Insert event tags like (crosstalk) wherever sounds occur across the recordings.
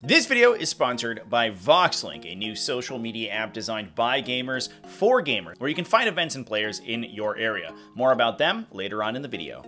This video is sponsored by VoxLink, a new social media app designed by gamers for gamers, where you can find events and players in your area. More about them later on in the video.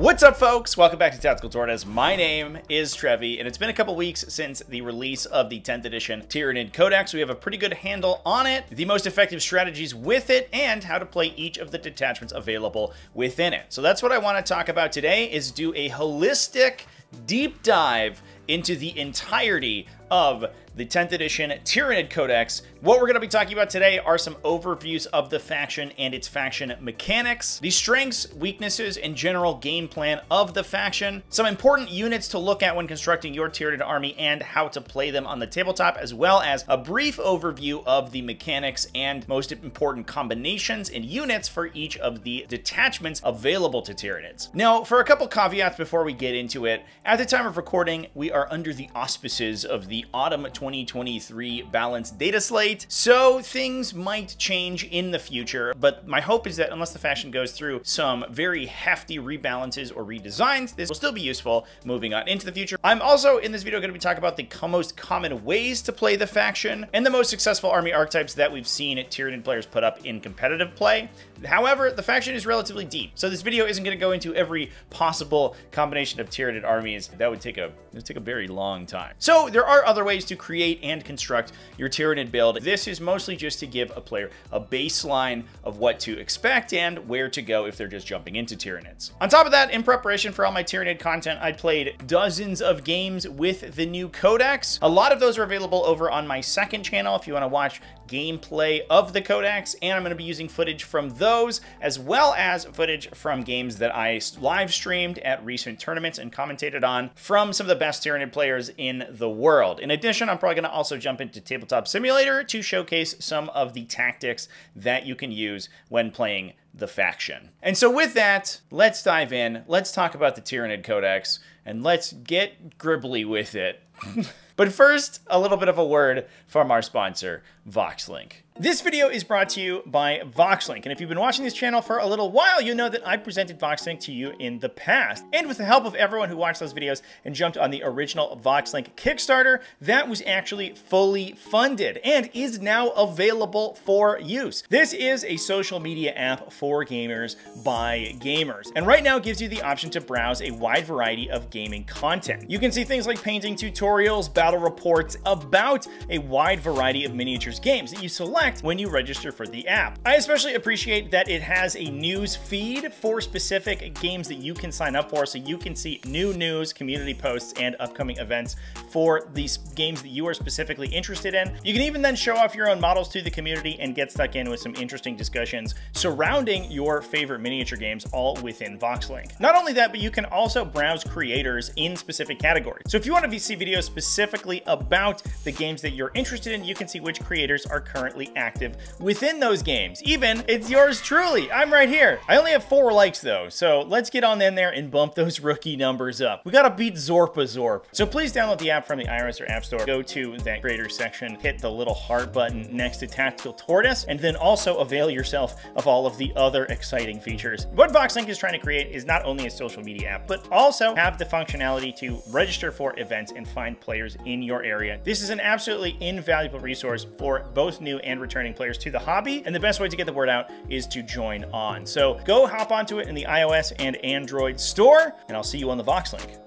What's up, folks? Welcome back to Tactical Tortoise. My name is Trevi, and it's been a couple weeks since the release of the 10th edition Tyranid Codex. We have a pretty good handle on it, the most effective strategies with it, and how to play each of the detachments available within it. So that's what I want to talk about today, is do a holistic deep dive into the entirety of the 10th edition Tyranid Codex. What we're going to be talking about today are some overviews of the faction and its faction mechanics, the strengths, weaknesses, and general game plan of the faction, some important units to look at when constructing your Tyranid army and how to play them on the tabletop, as well as a brief overview of the mechanics and most important combinations and units for each of the detachments available to Tyranids. Now, for a couple caveats before we get into it, at the time of recording, we are under the auspices of the Autumn 2023 balanced data slate, so things might change in the future, but my hope is that unless the faction goes through some very hefty rebalances or redesigns, this will still be useful moving on into the future. I'm also in this video going to be talking about the most common ways to play the faction and the most successful army archetypes that we've seen Tyranid players put up in competitive play. However, the faction is relatively deep, so this video isn't going to go into every possible combination of Tyranid armies. That would take a would take a very long time. So there are other ways to create and construct your Tyranid build. This is mostly just to give a player a baseline of what to expect and where to go if they're just jumping into Tyranids. On top of that, in preparation for all my Tyranid content, I played dozens of games with the new Codex. A lot of those are available over on my second channel if you want to watch gameplay of the Codex, and I'm going to be using footage from those, as well as footage from games that I live streamed at recent tournaments and commentated on from some of the best Tyranid players in the world. In addition, I'm probably going to also jump into Tabletop Simulator to showcase some of the tactics that you can use when playing the faction. And so with that, let's dive in, let's talk about the Tyranid Codex, and let's get gribbly with it. (laughs) but first, a little bit of a word from our sponsor, VoxLink. This video is brought to you by VoxLink, and if you've been watching this channel for a little while, you know that I presented VoxLink to you in the past. And with the help of everyone who watched those videos and jumped on the original VoxLink Kickstarter, that was actually fully funded and is now available for use. This is a social media app for gamers by gamers, and right now gives you the option to browse a wide variety of gaming content. You can see things like painting tutorials, battle reports about a wide variety of miniatures games that you select when you register for the app. I especially appreciate that it has a news feed for specific games that you can sign up for so you can see new news, community posts, and upcoming events for these games that you are specifically interested in. You can even then show off your own models to the community and get stuck in with some interesting discussions surrounding your favorite miniature games all within VoxLink. Not only that, but you can also browse creators in specific categories. So if you want to see videos specifically about the games that you're interested in, you can see which creators are currently active within those games. Even, it's yours truly. I'm right here. I only have four likes though, so let's get on in there and bump those (laughs) rookie numbers up. We gotta beat Zorpa Zorp. So please download the app from the iOS or App Store. Go to that creator section, hit the little heart button next to Tactical Tortoise, and then also avail yourself of all of the other exciting features. What VoxLink is trying to create is not only a social media app, but also have the functionality to register for events and find players in your area. This is an absolutely invaluable resource for both new and returning players to the hobby, and the best way to get the word out is to join on. So go hop onto it in the iOS and Android store, and I'll see you on the VoxLink.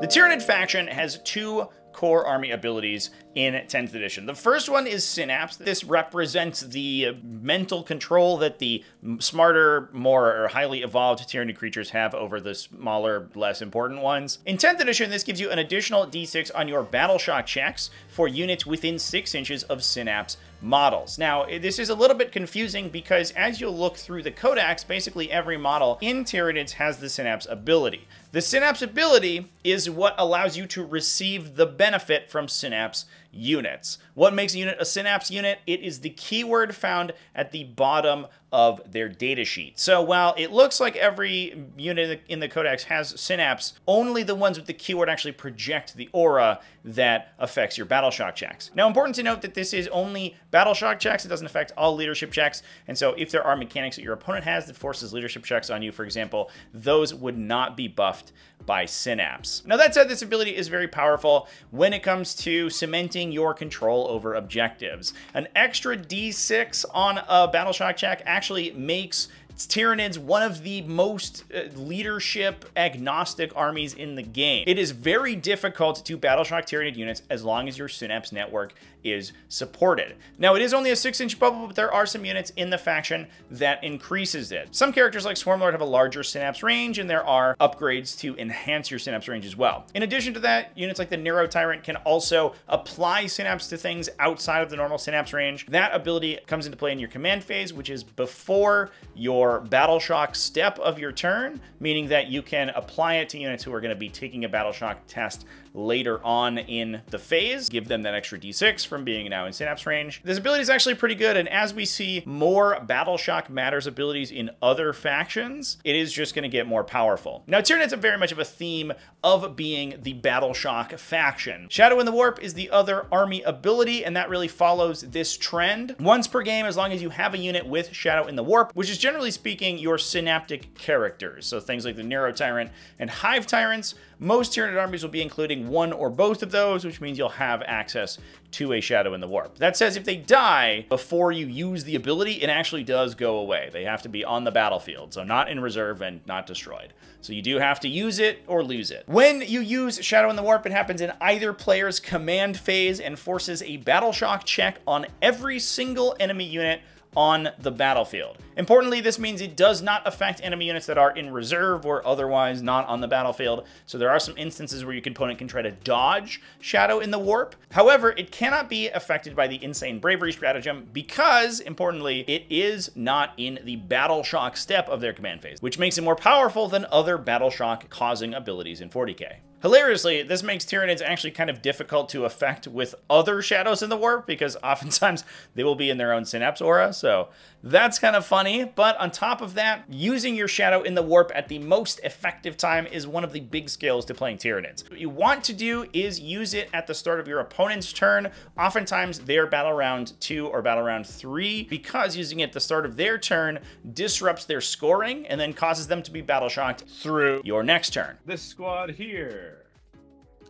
The Tyranid faction has two core army abilities in 10th edition. The first one is Synapse. This represents the uh, mental control that the smarter, more highly evolved Tyranid creatures have over the smaller, less important ones. In 10th edition, this gives you an additional d6 on your battle shock checks for units within 6 inches of Synapse models. Now, this is a little bit confusing because as you look through the codex, basically every model in Tyranids has the Synapse ability. The Synapse ability is what allows you to receive the benefit from Synapse units. What makes a unit a Synapse unit? It is the keyword found at the bottom of their datasheet. So while it looks like every unit in the Codex has Synapse, only the ones with the keyword actually project the aura that affects your battle shock checks. Now, important to note that this is only battle shock checks. It doesn't affect all leadership checks. And so if there are mechanics that your opponent has that forces leadership checks on you, for example, those would not be buffed by Synapse. Now that said, this ability is very powerful when it comes to cementing your control over objectives. An extra d6 on a battle shock check actually makes Tyranids one of the most uh, leadership agnostic armies in the game. It is very difficult to battle shock Tyranid units as long as your Synapse network is supported. Now, it is only a 6-inch bubble, but there are some units in the faction that increases it. Some characters like Swarmlord have a larger Synapse range, and there are upgrades to enhance your Synapse range as well. In addition to that, units like the Neuro Tyrant can also apply Synapse to things outside of the normal Synapse range. That ability comes into play in your command phase, which is before your Battle Shock step of your turn, meaning that you can apply it to units who are going to be taking a Battle Shock test later on in the phase, give them that extra d6 from being now in Synapse range. This ability is actually pretty good, and as we see more Battle Shock Matters abilities in other factions, it is just going to get more powerful. Now, Tyranids are very much of a theme of being the Battle Shock faction. Shadow in the Warp is the other army ability, and that really follows this trend. Once per game, as long as you have a unit with Shadow in the Warp, which is generally speaking your synaptic characters. So things like the Neuro Tyrant and Hive Tyrants, most Tyranid armies will be including one or both of those, which means you'll have access to a Shadow in the Warp. That says if they die before you use the ability, it actually does go away. They have to be on the battlefield, so not in reserve and not destroyed. So you do have to use it or lose it. When you use Shadow in the Warp, it happens in either player's command phase and forces a Battle Shock check on every single enemy unit on the battlefield. Importantly, this means it does not affect enemy units that are in reserve or otherwise not on the battlefield, so there are some instances where your component can try to dodge Shadow in the Warp. However, it cannot be affected by the Insane Bravery stratagem because, importantly, it is not in the Battle Shock step of their command phase, which makes it more powerful than other Battle Shock causing abilities in 40k. Hilariously, this makes Tyranids actually kind of difficult to affect with other Shadows in the Warp because (laughs) oftentimes they will be in their own Synapse aura, so that's kind of funny. But on top of that, using your Shadow in the Warp at the most effective time is one of the big skills to playing Tyranids. What you want to do is use it at the start of your opponent's turn. Oftentimes, their battle round 2 or battle round 3, because using it at the start of their turn disrupts their scoring and then causes them to be battle shocked through your next turn. This squad here.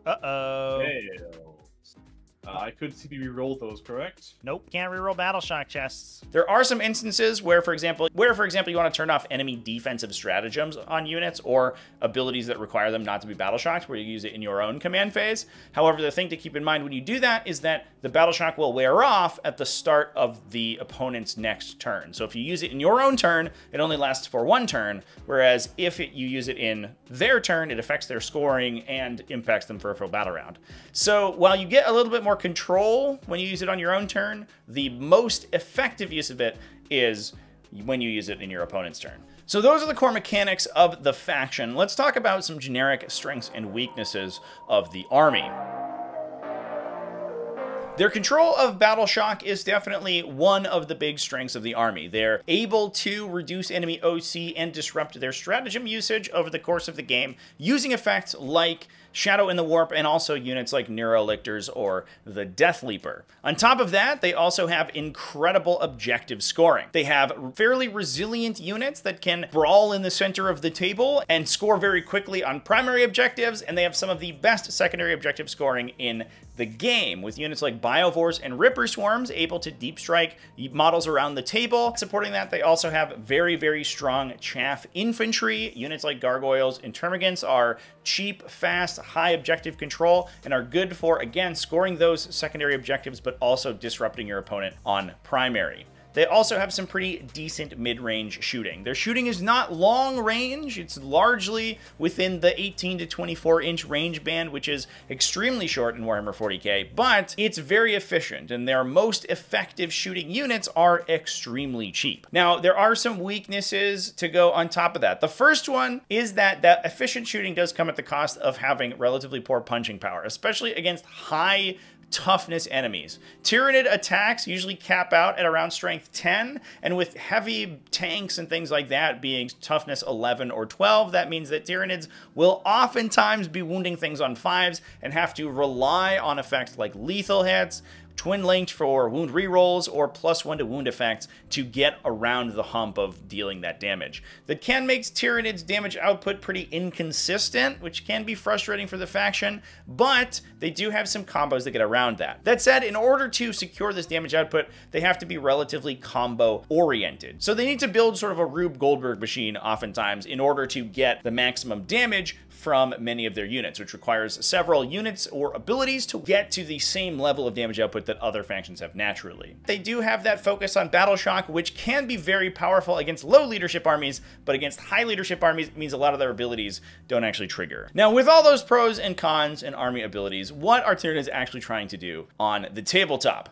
Uh-oh. Fails. Uh, I could see you re-roll those, correct? Nope, can't reroll battle shock chests. There are some instances where, for example, where, for example, you want to turn off enemy defensive stratagems on units or abilities that require them not to be battle shocked, where you use it in your own command phase. However, the thing to keep in mind when you do that is that the battle shock will wear off at the start of the opponent's next turn. So if you use it in your own turn, it only lasts for one turn, whereas if it, you use it in their turn, it affects their scoring and impacts them for a full battle round. So while you get a little bit more control when you use it on your own turn, the most effective use of it is when you use it in your opponent's turn. So those are the core mechanics of the faction. Let's talk about some generic strengths and weaknesses of the army. Their control of Battle Shock is definitely one of the big strengths of the army. They're able to reduce enemy OC and disrupt their stratagem usage over the course of the game using effects like Shadow in the Warp, and also units like Neurolictors or the Death Leaper. On top of that, they also have incredible objective scoring. They have fairly resilient units that can brawl in the center of the table and score very quickly on primary objectives, and they have some of the best secondary objective scoring in the game, with units like Biovores and Ripper Swarms able to deep strike models around the table. Supporting that, they also have very, very strong chaff infantry. Units like Gargoyles and Termagants are cheap, fast, high objective control, and are good for, again, scoring those secondary objectives, but also disrupting your opponent on primary. They also have some pretty decent mid-range shooting. Their shooting is not long range. It's largely within the 18 to 24 inch range band, which is extremely short in Warhammer 40k, but it's very efficient, and their most effective shooting units are extremely cheap. Now, there are some weaknesses to go on top of that. The first one is that that efficient shooting does come at the cost of having relatively poor punching power, especially against high toughness enemies. Tyranid attacks usually cap out at around strength 10, and with heavy tanks and things like that being toughness 11 or 12, that means that Tyranids will oftentimes be wounding things on 5s and have to rely on effects like lethal hits, twin linked for wound rerolls or plus one to wound effects to get around the hump of dealing that damage. That can make Tyranid's damage output pretty inconsistent, which can be frustrating for the faction, but they do have some combos that get around that. That said, in order to secure this damage output, they have to be relatively combo oriented. So they need to build sort of a Rube Goldberg machine oftentimes in order to get the maximum damage from many of their units, which requires several units or abilities to get to the same level of damage output that other factions have naturally. They do have that focus on battle shock, which can be very powerful against low leadership armies, but against high leadership armies, it means a lot of their abilities don't actually trigger. Now, with all those pros and cons and army abilities, what are Tyranids actually trying to do on the tabletop?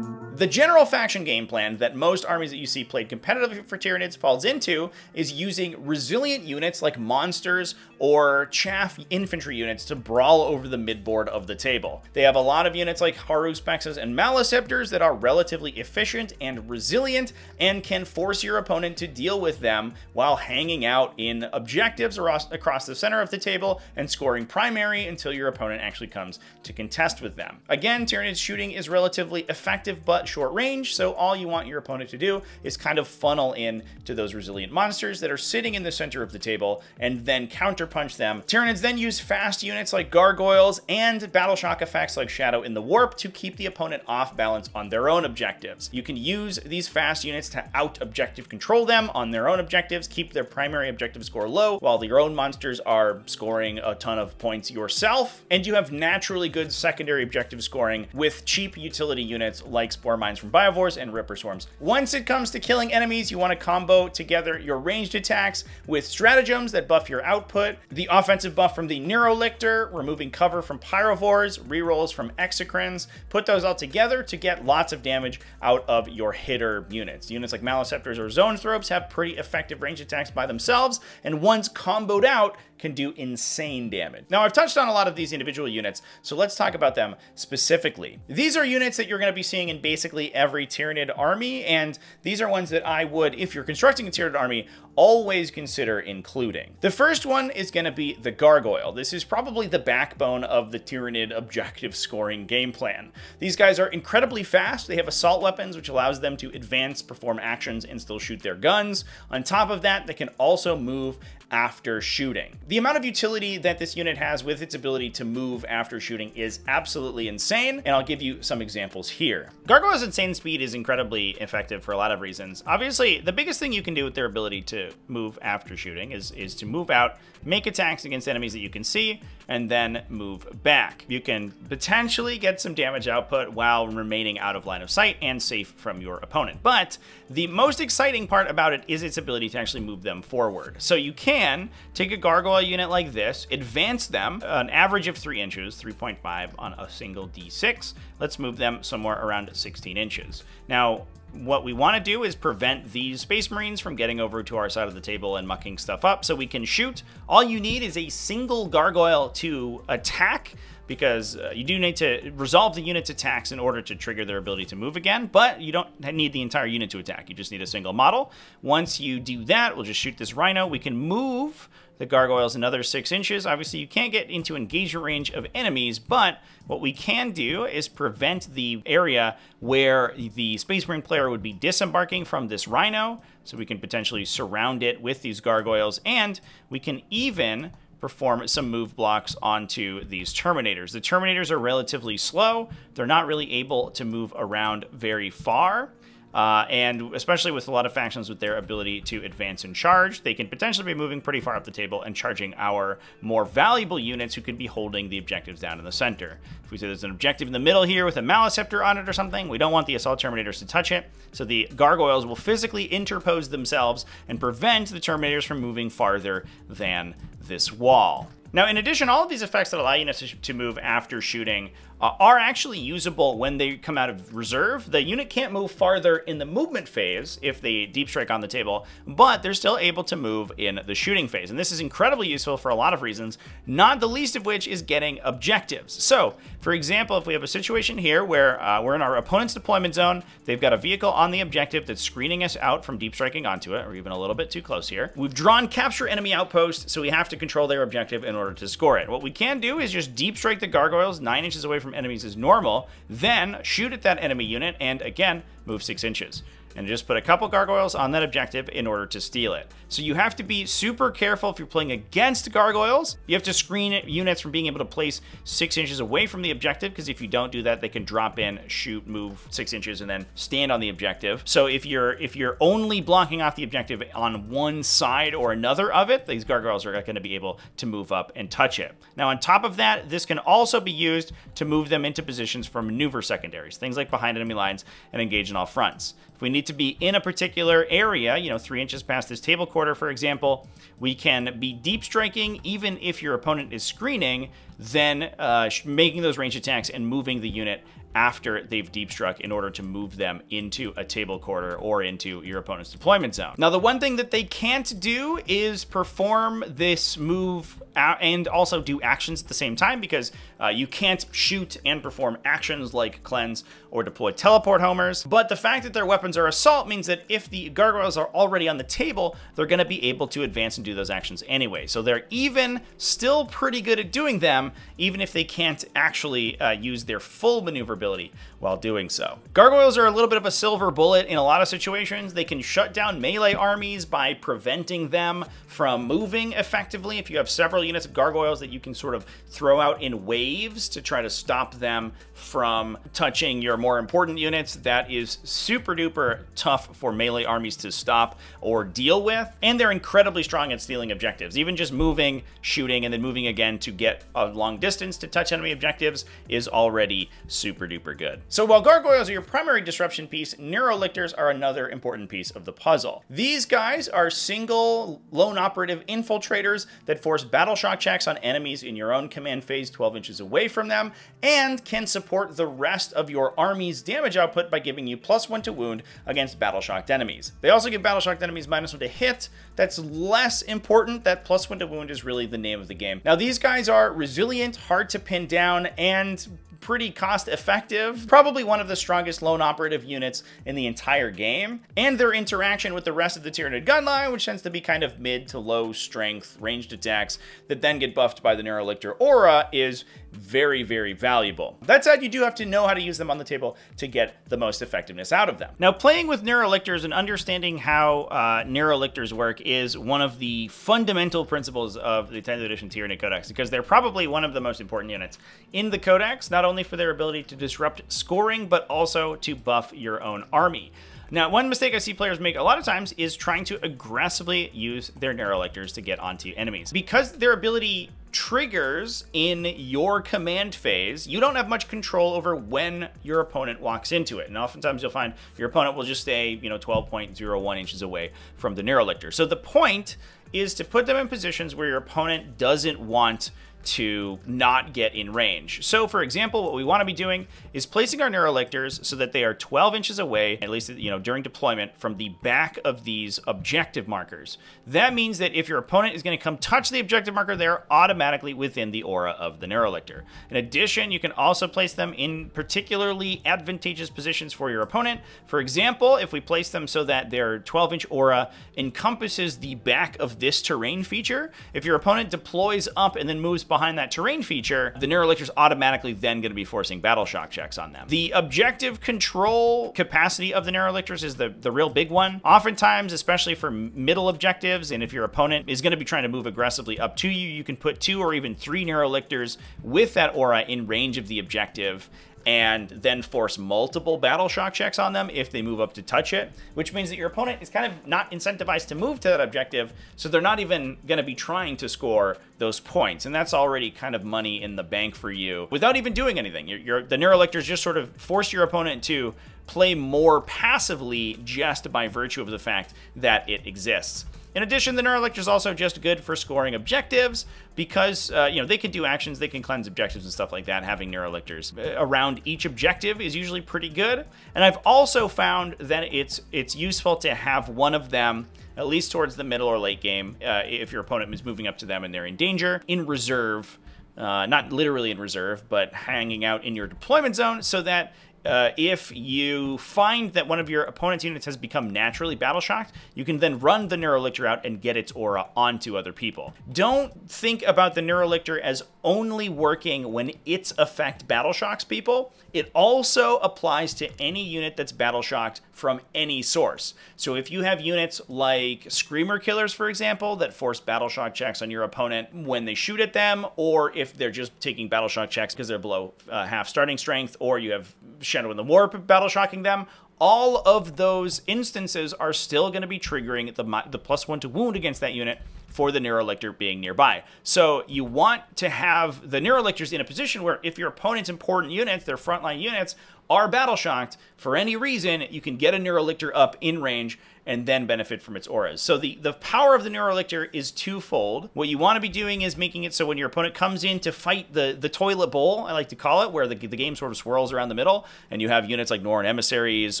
The general faction game plan that most armies that you see played competitively for Tyranids falls into is using resilient units like monsters or chaff infantry units to brawl over the midboard of the table. They have a lot of units like Haruspexes and Maleceptors that are relatively efficient and resilient and can force your opponent to deal with them while hanging out in objectives across the center of the table and scoring primary until your opponent actually comes to contest with them. Again, Tyranid's shooting is relatively effective but short range, so all you want your opponent to do is kind of funnel in to those resilient monsters that are sitting in the center of the table and then counterpunch them. Tyranids then use fast units like gargoyles and battle shock effects like Shadow in the Warp to keep the opponent off balance on their own objectives. You can use these fast units to out objective control them on their own objectives, keep their primary objective score low, while your own monsters are scoring a ton of points yourself, and you have naturally good secondary objective scoring with cheap utility units like Spore Mines from Biovores and Ripper Swarms. Once it comes to killing enemies, you want to combo together your ranged attacks with stratagems that buff your output, the offensive buff from the Neurolictor, removing cover from Pyrovores, rerolls from Exocrines. Put those all together to get lots of damage out of your hitter units. Units like Maleceptors or Zoanthropes have pretty effective range attacks by themselves, and once comboed out, can do insane damage. Now, I've touched on a lot of these individual units, so let's talk about them specifically. These are units that you're going to be seeing in basically every Tyranid army, and these are ones that I would, if you're constructing a Tyranid army, always consider including. The first one is going to be the Gargoyle. This is probably the backbone of the Tyranid objective scoring game plan. These guys are incredibly fast. They have assault weapons, which allows them to advance, perform actions, and still shoot their guns. On top of that, they can also move after shooting. The amount of utility that this unit has with its ability to move after shooting is absolutely insane, and I'll give you some examples here. Gargoyle's insane speed is incredibly effective for a lot of reasons. Obviously, the biggest thing you can do with their ability to move after shooting is, is to move out, make attacks against enemies that you can see, and then move back. You can potentially get some damage output while remaining out of line of sight and safe from your opponent. But the most exciting part about it is its ability to actually move them forward. So you can take a gargoyle unit like this, advance them an average of 3 inches, 3.5 on a single d6. Let's move them somewhere around 16 inches. Now, what we want to do is prevent these Space Marines from getting over to our side of the table and mucking stuff up so we can shoot. All you need is a single gargoyle to attack because uh, you do need to resolve the unit's attacks in order to trigger their ability to move again, but you don't need the entire unit to attack. You just need a single model. Once you do that, we'll just shoot this Rhino. We can move the gargoyles another six inches. Obviously, you can't get into engagement range of enemies, but what we can do is prevent the area where the Space Marine player would be disembarking from this Rhino. So we can potentially surround it with these gargoyles, and we can even perform some move blocks onto these Terminators. The Terminators are relatively slow. They're not really able to move around very far. Uh, and especially with a lot of factions with their ability to advance and charge, they can potentially be moving pretty far up the table and charging our more valuable units who could be holding the objectives down in the center. If we say there's an objective in the middle here with a Maleceptor on it or something, we don't want the Assault Terminators to touch it, so the Gargoyles will physically interpose themselves and prevent the Terminators from moving farther than this wall. Now, in addition, all of these effects that allow units to, to move after shooting uh, are actually usable when they come out of reserve. The unit can't move farther in the movement phase if they deep strike on the table, but they're still able to move in the shooting phase. And this is incredibly useful for a lot of reasons, not the least of which is getting objectives. So, for example, if we have a situation here where uh, we're in our opponent's deployment zone, they've got a vehicle on the objective that's screening us out from deep striking onto it, or even a little bit too close here. We've drawn capture enemy outpost, so we have to control their objective in order to score it. What we can do is just deep strike the gargoyles nine inches away from enemies as normal, then shoot at that enemy unit, and again, move six inches and just put a couple gargoyles on that objective in order to steal it. So you have to be super careful if you're playing against gargoyles. You have to screen units from being able to place six inches away from the objective, because if you don't do that, they can drop in, shoot, move six inches, and then stand on the objective. So if you're if you're only blocking off the objective on one side or another of it, these gargoyles are going to be able to move up and touch it. Now on top of that, this can also be used to move them into positions for maneuver secondaries, things like behind enemy lines and engage in all fronts. If we need to be in a particular area, you know, three inches past this table quarter, for example, we can be deep striking. Even if your opponent is screening, then uh, making those range attacks and moving the unit after they've deep struck in order to move them into a table quarter or into your opponent's deployment zone. Now, the one thing that they can't do is perform this move and also do actions at the same time because uh, you can't shoot and perform actions like cleanse or deploy teleport homers. But the fact that their weapons are assault means that if the gargoyles are already on the table, they're going to be able to advance and do those actions anyway. So they're even still pretty good at doing them, even if they can't actually uh, use their full maneuverability ability while doing so. Gargoyles are a little bit of a silver bullet in a lot of situations. They can shut down melee armies by preventing them from moving effectively. If you have several units of gargoyles that you can sort of throw out in waves to try to stop them from touching your more important units, that is super duper tough for melee armies to stop or deal with. And they're incredibly strong at stealing objectives. Even just moving, shooting, and then moving again to get a long distance to touch enemy objectives is already super duper good. So while gargoyles are your primary disruption piece, neurolictors are another important piece of the puzzle. These guys are single lone operative infiltrators that force battle shock checks on enemies in your own command phase 12 inches away from them, and can support the rest of your army's damage output by giving you plus one to wound against battle shocked enemies. They also give battle shocked enemies minus one to hit. That's less important. That plus one to wound is really the name of the game. Now, these guys are resilient, hard to pin down, and pretty cost effective, probably one of the strongest lone operative units in the entire game, and their interaction with the rest of the Tyranid gunline, which tends to be kind of mid to low strength ranged attacks that then get buffed by the Neurolictor aura is very, very valuable. That said, you do have to know how to use them on the table to get the most effectiveness out of them. Now, playing with Neurolictors and understanding how uh, Neurolictors work is one of the fundamental principles of the 10th edition Tyranid Codex, because they're probably one of the most important units in the Codex, not only for their ability to disrupt scoring, but also to buff your own army. Now, one mistake I see players make a lot of times is trying to aggressively use their Neurolictors to get onto enemies. Because their ability triggers in your command phase, you don't have much control over when your opponent walks into it. And oftentimes you'll find your opponent will just stay, you know, 12.01 inches away from the Neurolictor. So the point is to put them in positions where your opponent doesn't want to not get in range. So for example, what we want to be doing is placing our neurolictors so that they are 12 inches away, at least you know during deployment, from the back of these objective markers. That means that if your opponent is going to come touch the objective marker, they're automatically within the aura of the neurolictor. In addition, you can also place them in particularly advantageous positions for your opponent. For example, if we place them so that their 12-inch aura encompasses the back of this terrain feature, if your opponent deploys up and then moves behind behind that terrain feature, the Neurolictor's automatically then going to be forcing battle shock checks on them. The objective control capacity of the Neurolictors is the, the real big one. Oftentimes, especially for middle objectives, and if your opponent is going to be trying to move aggressively up to you, you can put two or even three Neurolictors with that aura in range of the objective and then force multiple battle shock checks on them if they move up to touch it, which means that your opponent is kind of not incentivized to move to that objective, so they're not even going to be trying to score those points, and that's already kind of money in the bank for you without even doing anything. You're, you're, the Neurolictors just sort of force your opponent to play more passively just by virtue of the fact that it exists. In addition, the Neurolictor is also just good for scoring objectives because, uh, you know, they can do actions, they can cleanse objectives and stuff like that. Having Neurolictors uh, around each objective is usually pretty good. And I've also found that it's it's useful to have one of them at least towards the middle or late game, uh, if your opponent is moving up to them and they're in danger, in reserve, uh, not literally in reserve, but hanging out in your deployment zone so that uh, if you find that one of your opponent's units has become naturally battle shocked, you can then run the Neurolictor out and get its aura onto other people. Don't think about the Neurolictor as only working when its effect battle shocks people. It also applies to any unit that's battle shocked from any source. So if you have units like Screamer Killers, for example, that force battle shock checks on your opponent when they shoot at them, or if they're just taking battle shock checks because they're below uh, half starting strength, or you have Shadow the Warp battle shocking them, all of those instances are still going to be triggering the, the plus one to wound against that unit for the Neurolictor being nearby. So you want to have the Neurolictors in a position where if your opponent's important units, their frontline units, are battle shocked for any reason, you can get a Neurolictor up in range and then benefit from its auras. So the, the power of the Neurolictor is twofold. What you want to be doing is making it so when your opponent comes in to fight the, the toilet bowl, I like to call it, where the, the game sort of swirls around the middle, and you have units like Norn Emissaries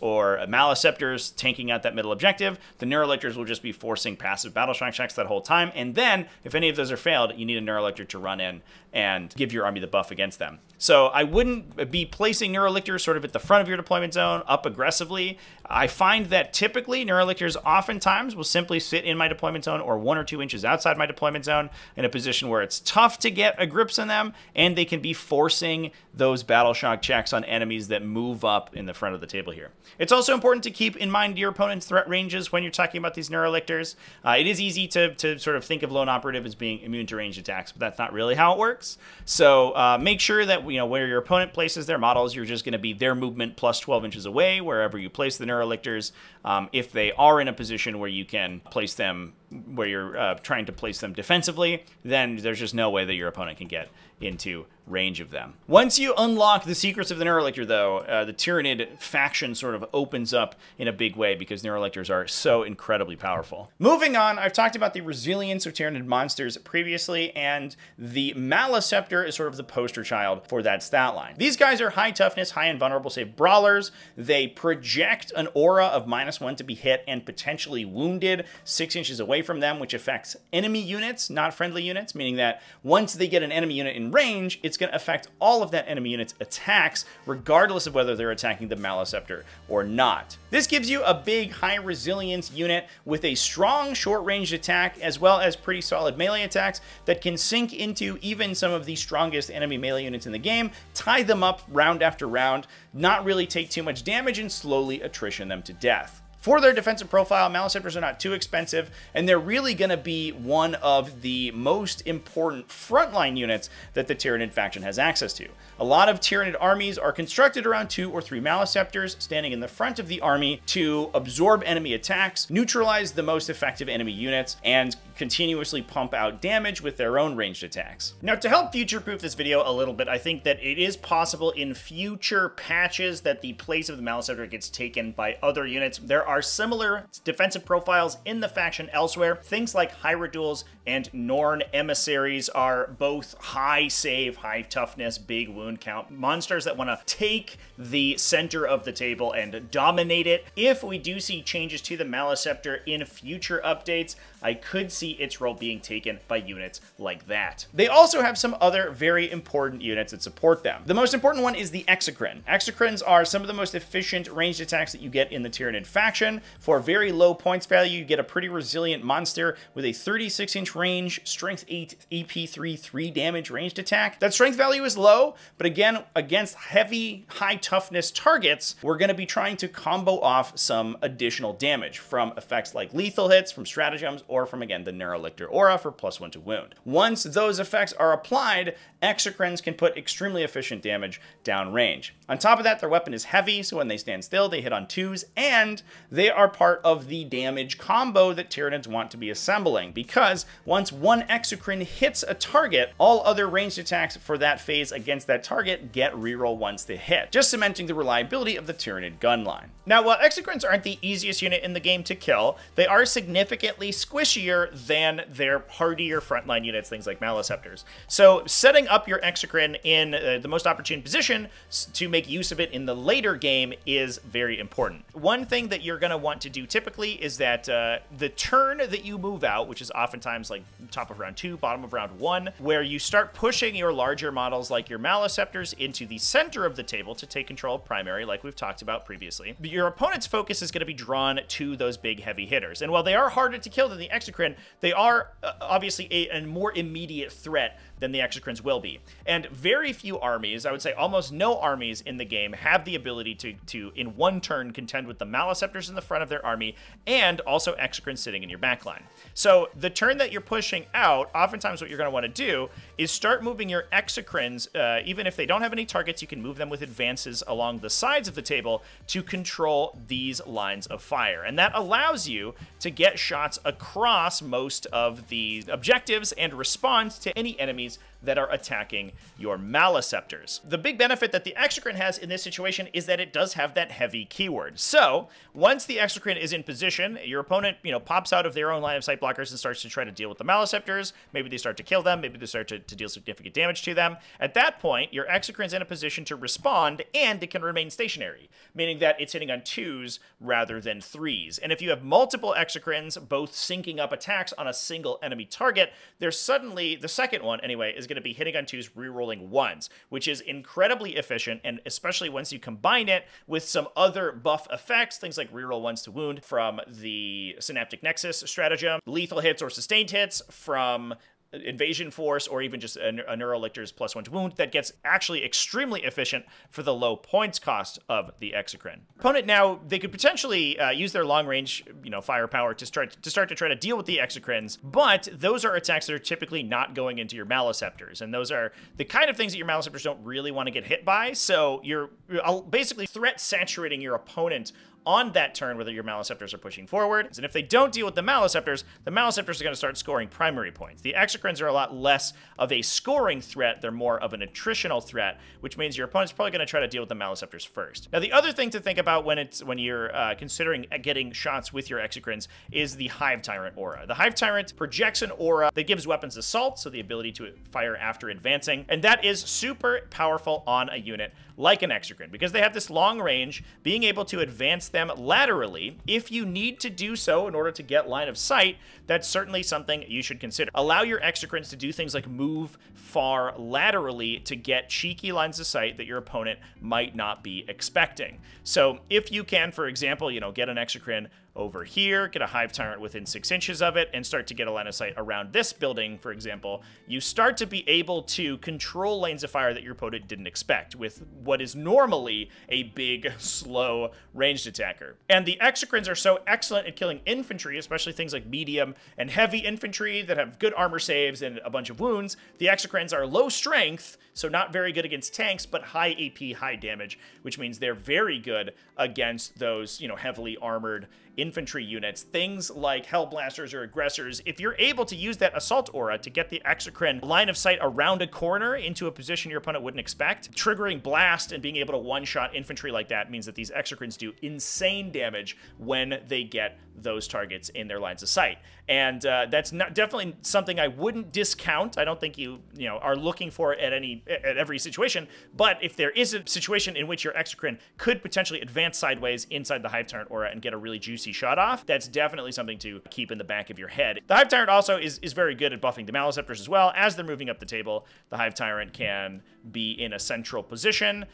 or Maleceptors tanking out that middle objective, the Neurolictors will just be forcing passive battle shock checks that whole time, and then, if any of those are failed, you need a Neurolictor to run in and give your army the buff against them. So I wouldn't be placing Neurolictors sort of at the front of your deployment zone, up aggressively. I find that typically Neurolictors oftentimes will simply sit in my deployment zone or one or two inches outside my deployment zone in a position where it's tough to get a grips on them, and they can be forcing those battle shock checks on enemies that move up in the front of the table here. It's also important to keep in mind your opponent's threat ranges when you're talking about these Neurolictors. Uh, it is easy to, to sort of think of Lone Operative as being immune to ranged attacks, but that's not really how it works. So uh, make sure that you know where your opponent places their models, you're just going to be their movement plus 12 inches away wherever you place the Neurolictors. Um, if they are in a position where you can place them where you're uh, trying to place them defensively, then there's just no way that your opponent can get into range of them. Once you unlock the secrets of the Neurolictor, though, uh, the Tyranid faction sort of opens up in a big way because Neurolictors are so incredibly powerful. Moving on, I've talked about the resilience of Tyranid monsters previously, and the Maleceptor is sort of the poster child for that stat line. These guys are high toughness, high invulnerable save brawlers. They project an aura of minus one to be hit and potentially wounded six inches away from them, which affects enemy units, not friendly units, meaning that once they get an enemy unit in range, it's going to affect all of that enemy unit's attacks, regardless of whether they're attacking the Maleceptor or not. This gives you a big high resilience unit with a strong short range attack as well as pretty solid melee attacks that can sink into even some of the strongest enemy melee units in the game, tie them up round after round, not really take too much damage and slowly attrition them to death. For their defensive profile, Maleceptors are not too expensive, and they're really going to be one of the most important frontline units that the Tyranid faction has access to. A lot of Tyranid armies are constructed around two or three Maleceptors standing in the front of the army to absorb enemy attacks, neutralize the most effective enemy units, and continuously pump out damage with their own ranged attacks. Now, to help future-proof this video a little bit, I think that it is possible in future patches that the place of the Maleceptor gets taken by other units. There are similar defensive profiles in the faction elsewhere. Things like Hierodules and Norn Emissaries are both high save, high toughness, big wound count monsters that want to take the center of the table and dominate it. If we do see changes to the Maleceptor in future updates, I could see its role being taken by units like that. They also have some other very important units that support them. The most important one is the Exocrine. Exocrines are some of the most efficient ranged attacks that you get in the Tyranid faction. For very low points value, you get a pretty resilient monster with a 36 inch range, strength 8, AP3, 3 damage ranged attack. That strength value is low, but again, against heavy, high toughness targets, we're going to be trying to combo off some additional damage from effects like lethal hits, from stratagems, or from, again, the Neurolictor Aura for plus one to wound. Once those effects are applied, Exocrines can put extremely efficient damage down range. On top of that, their weapon is heavy, so when they stand still, they hit on twos, and they are part of the damage combo that Tyranids want to be assembling, because once one Exocrine hits a target, all other ranged attacks for that phase against that target get reroll once they hit, just cementing the reliability of the Tyranid gun line. Now, while Exocrines aren't the easiest unit in the game to kill, they are significantly squishier than their hardier frontline units, things like Maleceptors. So setting up your Exocrine in uh, the most opportune position to make use of it in the later game is very important. One thing that you're going to want to do typically is that uh, the turn that you move out, which is oftentimes like top of round two, bottom of round one, where you start pushing your larger models like your Maleceptors into the center of the table to take control of primary, like we've talked about previously. But your opponent's focus is going to be drawn to those big heavy hitters. And while they are harder to kill than the Exocrine, they are uh, obviously a, a more immediate threat than the Exocrines will be. And very few armies, I would say almost no armies in the game, have the ability to, to in one turn, contend with the Maleceptors in the front of their army and also Exocrines sitting in your backline. So the turn that you're pushing out, oftentimes what you're going to want to do is start moving your Exocrines, uh, even if they don't have any targets, you can move them with advances along the sides of the table to control these lines of fire. And that allows you to get shots across most of the objectives and respond to any enemies that are attacking your Maleceptors. The big benefit that the Exocrine has in this situation is that it does have that heavy keyword. So, once the Exocrine is in position, your opponent, you know, pops out of their own line of sight blockers and starts to try to deal with the Maleceptors. Maybe they start to kill them, maybe they start to, to deal significant damage to them. At that point, your Exocrine's in a position to respond and it can remain stationary, meaning that it's hitting on twos rather than threes. And if you have multiple Exocrines both syncing up attacks on a single enemy target, there's suddenly, the second one anyway, is going to be hitting on twos, rerolling ones, which is incredibly efficient, and especially once you combine it with some other buff effects, things like reroll ones to wound from the Synaptic Nexus stratagem, lethal hits or sustained hits from invasion force or even just a, a neurolictor's plus one to wound that gets actually extremely efficient for the low points cost of the exocrine. Opponent now they could potentially uh, use their long range you know firepower to start to start to try to deal with the exocrines, but those are attacks that are typically not going into your maleceptors, and those are the kind of things that your maleceptors don't really want to get hit by. So you're, you're basically threat saturating your opponent on that turn whether your Maleceptors are pushing forward. And if they don't deal with the Maleceptors, the Maleceptors are going to start scoring primary points. The Exocrines are a lot less of a scoring threat. They're more of an attritional threat, which means your opponent's probably going to try to deal with the Maleceptors first. Now, the other thing to think about when it's when you're uh, considering getting shots with your Exocrines is the Hive Tyrant aura. The Hive Tyrant projects an aura that gives weapons assault, so the ability to fire after advancing, and that is super powerful on a unit like an Exocrine, because they have this long range, being able to advance them laterally, if you need to do so in order to get line of sight, that's certainly something you should consider. Allow your Exocrines to do things like move far laterally to get cheeky lines of sight that your opponent might not be expecting. So if you can, for example, you know, get an Exocrine over here, get a Hive Tyrant within six inches of it, and start to get a line of sight around this building, for example, you start to be able to control lanes of fire that your opponent didn't expect with what is normally a big, (laughs) slow, ranged attacker. And the Exocrines are so excellent at killing infantry, especially things like medium and heavy infantry that have good armor saves and a bunch of wounds. The Exocrines are low strength, so not very good against tanks, but high AP, high damage, which means they're very good against those, you know, heavily armored infantry units, things like Hellblasters or Aggressors, if you're able to use that Assault Aura to get the Exocrine line of sight around a corner into a position your opponent wouldn't expect, triggering Blast and being able to one-shot infantry like that means that these Exocrines do insane damage when they get those targets in their lines of sight. And uh, that's not definitely something I wouldn't discount. I don't think you, you know, are looking for it at any at every situation. But if there is a situation in which your Exocrine could potentially advance sideways inside the Hive Tyrant aura and get a really juicy shot off, that's definitely something to keep in the back of your head. The Hive Tyrant also is, is very good at buffing the Maleceptors as well. As they're moving up the table, the Hive Tyrant can be in a central position,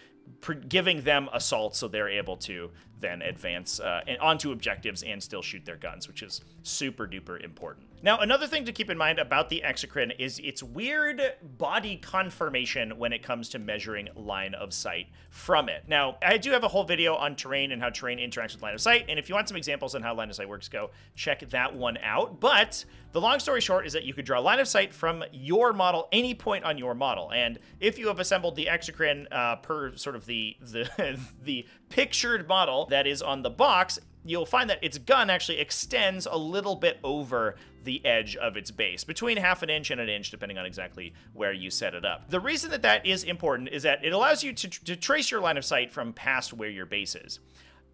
giving them assault so they're able to then advance uh, onto objectives and still shoot their guns, which is super duper important. Now, another thing to keep in mind about the Exocrine is its weird body conformation when it comes to measuring line of sight from it. Now, I do have a whole video on terrain and how terrain interacts with line of sight, and if you want some examples on how line of sight works, go check that one out. But the long story short is that you could draw line of sight from your model any point on your model, and if you have assembled the Exocrine uh, per sort of the the (laughs) the pictured model that is on the box, you'll find that its gun actually extends a little bit over the edge of its base, between half an inch and an inch, depending on exactly where you set it up. The reason that that is important is that it allows you to, to trace your line of sight from past where your base is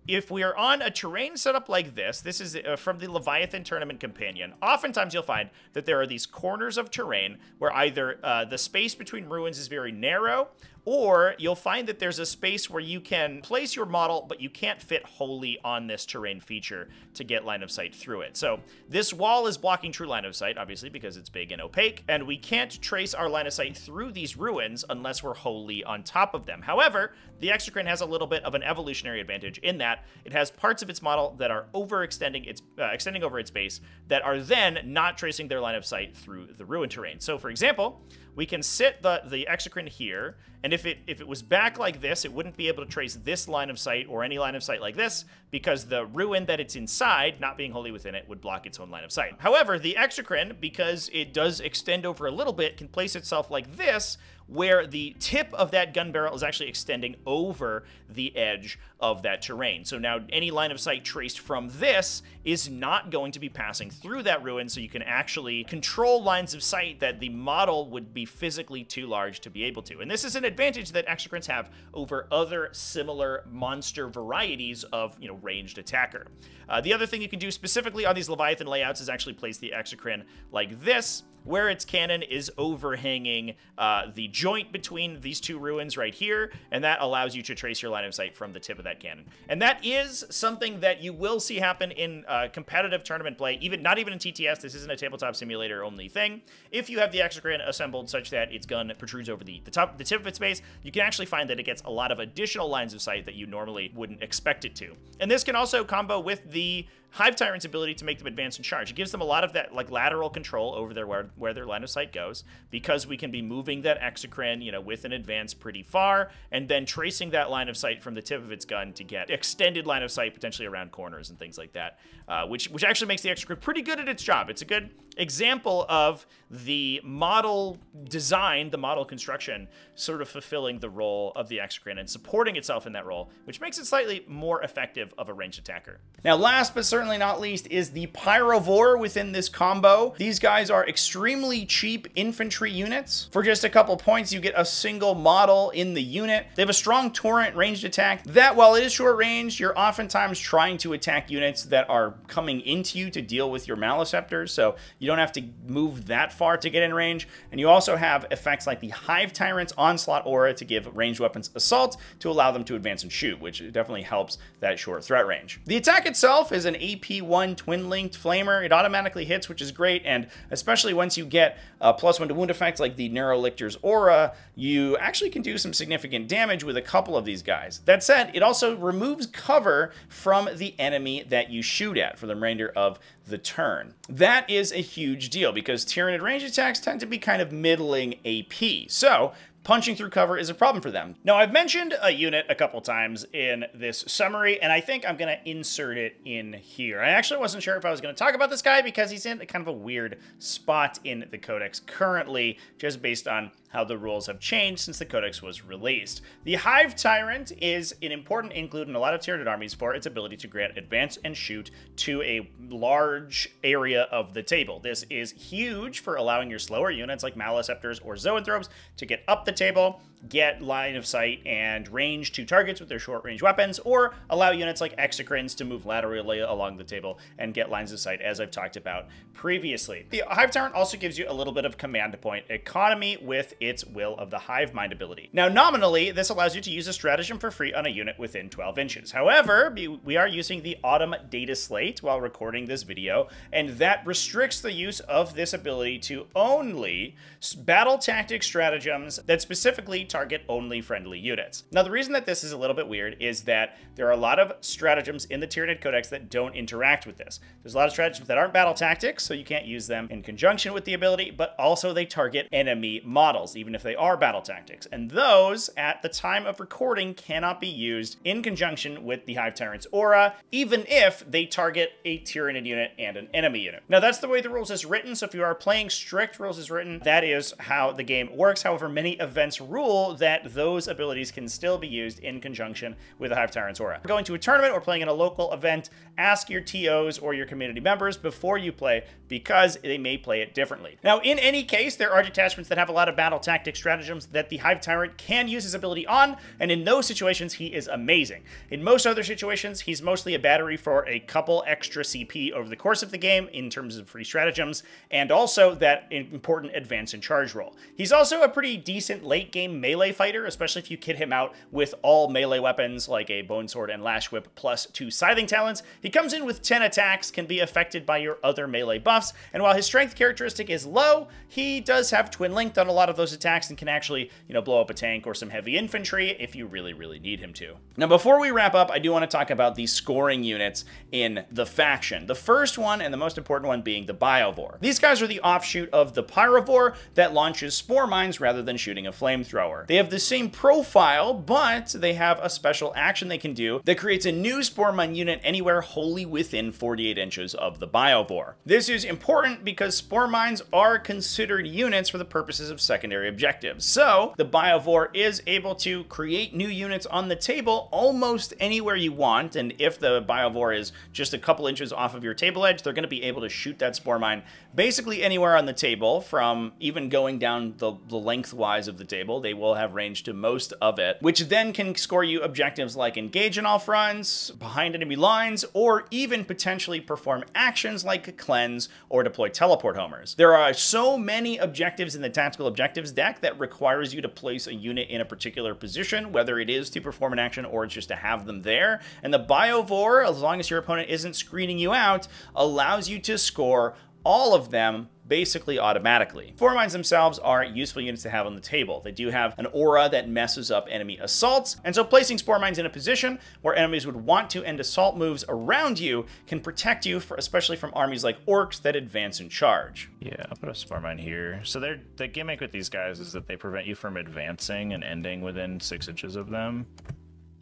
if we are on a terrain setup like this, this is uh, from the Leviathan Tournament Companion, oftentimes you'll find that there are these corners of terrain where either uh, the space between ruins is very narrow, or you'll find that there's a space where you can place your model, but you can't fit wholly on this terrain feature to get line of sight through it. So this wall is blocking true line of sight, obviously, because it's big and opaque, and we can't trace our line of sight through these ruins unless we're wholly on top of them. However, the Exocrine has a little bit of an evolutionary advantage in that it has parts of its model that are overextending its uh, extending over its base that are then not tracing their line of sight through the ruin terrain. So for example, we can sit the, the exocrine here, and if it if it was back like this, it wouldn't be able to trace this line of sight or any line of sight like this, because the ruin that it's inside, not being wholly within it, would block its own line of sight. However, the exocrine, because it does extend over a little bit, can place itself like this, where the tip of that gun barrel is actually extending over the edge of that terrain. So now any line of sight traced from this is not going to be passing through that ruin, so you can actually control lines of sight that the model would be physically too large to be able to. And this is an advantage that exocrines have over other similar monster varieties of, you know, ranged attacker. Uh, the other thing you can do specifically on these Leviathan layouts is actually place the exocrine like this, where its cannon is overhanging uh, the joint between these two ruins right here, and that allows you to trace your line of sight from the tip of that cannon. And that is something that you will see happen in uh, competitive tournament play, even not even in TTS. This isn't a tabletop simulator only thing. If you have the exocrine assembled such that its gun protrudes over the, the top, the tip of its base, you can actually find that it gets a lot of additional lines of sight that you normally wouldn't expect it to. And this can also combo with the Hive Tyrant's ability to make them advance and charge. It gives them a lot of that like lateral control over their where, where their line of sight goes because we can be moving that exocrine, you know, with an advance pretty far and then tracing that line of sight from the tip of its gun to get extended line of sight potentially around corners and things like that, uh, which which actually makes the exocrine pretty good at its job. It's a good example of the model design, the model construction, sort of fulfilling the role of the exocrine and supporting itself in that role, which makes it slightly more effective of a ranged attacker. Now, last but certainly not least is the Pyrovore within this combo. These guys are extremely cheap infantry units. For just a couple points, you get a single model in the unit. They have a strong torrent ranged attack that, while it is short range, you're oftentimes trying to attack units that are coming into you to deal with your Maleceptors, so you don't have to move that far to get in range. And you also have effects like the Hive Tyrant's Onslaught Aura to give ranged weapons assault to allow them to advance and shoot, which definitely helps that short threat range. The attack itself is an AP1 twin-linked flamer. It automatically hits, which is great, and especially once you get a plus one to wound effects like the Neurolictor's Aura, you actually can do some significant damage with a couple of these guys. That said, it also removes cover from the enemy that you shoot at for the remainder of the turn. That is a huge deal because Tyranid range attacks tend to be kind of middling AP. So punching through cover is a problem for them. Now, I've mentioned a unit a couple times in this summary, and I think I'm going to insert it in here. I actually wasn't sure if I was going to talk about this guy because he's in kind of a weird spot in the Codex currently, just based on how the rules have changed since the Codex was released. The Hive Tyrant is an important include in a lot of Tyranid armies for its ability to grant advance and shoot to a large area of the table. This is huge for allowing your slower units like Maleceptors or Zoanthropes to get up the table get line of sight and range to targets with their short range weapons, or allow units like exocrines to move laterally along the table and get lines of sight, as I've talked about previously. The Hive Tyrant also gives you a little bit of command point economy with its Will of the Hive Mind ability. Now, nominally, this allows you to use a stratagem for free on a unit within 12 inches. However, we are using the Autumn data slate while recording this video, and that restricts the use of this ability to only battle tactic stratagems that specifically target only friendly units. Now, the reason that this is a little bit weird is that there are a lot of stratagems in the Tyranid Codex that don't interact with this. There's a lot of stratagems that aren't battle tactics, so you can't use them in conjunction with the ability, but also they target enemy models, even if they are battle tactics. And those, at the time of recording, cannot be used in conjunction with the Hive Tyrant's aura, even if they target a Tyranid unit and an enemy unit. Now, that's the way the rules is written, so if you are playing strict rules as written, that is how the game works. However, many events rule that those abilities can still be used in conjunction with the Hive Tyrant's aura. Going to a tournament or playing in a local event, ask your TOs or your community members before you play because they may play it differently. Now, in any case, there are detachments that have a lot of battle tactic stratagems that the Hive Tyrant can use his ability on, and in those situations, he is amazing. In most other situations, he's mostly a battery for a couple extra CP over the course of the game in terms of free stratagems, and also that important advance and charge roll. He's also a pretty decent late game melee fighter, especially if you kit him out with all melee weapons like a Bone Sword and Lash Whip plus two Scything Talons. He comes in with 10 attacks, can be affected by your other melee buffs, and while his strength characteristic is low, he does have Twin Linked on a lot of those attacks and can actually, you know, blow up a tank or some heavy infantry if you really, really need him to. Now, before we wrap up, I do want to talk about the scoring units in the faction. The first one and the most important one being the Biovore. These guys are the offshoot of the Pyrovore that launches Spore Mines rather than shooting a flamethrower. They have the same profile, but they have a special action they can do that creates a new Spore Mine unit anywhere wholly within 48 inches of the Biovore. This is important because Spore Mines are considered units for the purposes of secondary objectives. So, the Biovore is able to create new units on the table almost anywhere you want, and if the Biovore is just a couple inches off of your table edge, they're going to be able to shoot that Spore Mine basically anywhere on the table, from even going down the, the lengthwise of the table. They will have range to most of it, which then can score you objectives like engage in all fronts, behind enemy lines, or even potentially perform actions like cleanse or deploy teleport homers. There are so many objectives in the tactical objectives deck that requires you to place a unit in a particular position, whether it is to perform an action or it's just to have them there. And the Biovore, as long as your opponent isn't screening you out, allows you to score all of them basically automatically. Spore Mines themselves are useful units to have on the table. They do have an aura that messes up enemy assaults, and so placing Spore Mines in a position where enemies would want to end assault moves around you can protect you, for, especially from armies like Orks that advance and charge. Yeah, I'll put a Spore Mine here. So they're, the gimmick with these guys is that they prevent you from advancing and ending within six inches of them.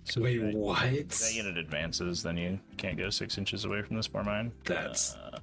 So Wait, if what? If that unit advances, then you can't go six inches away from the Spore Mine. That's uh,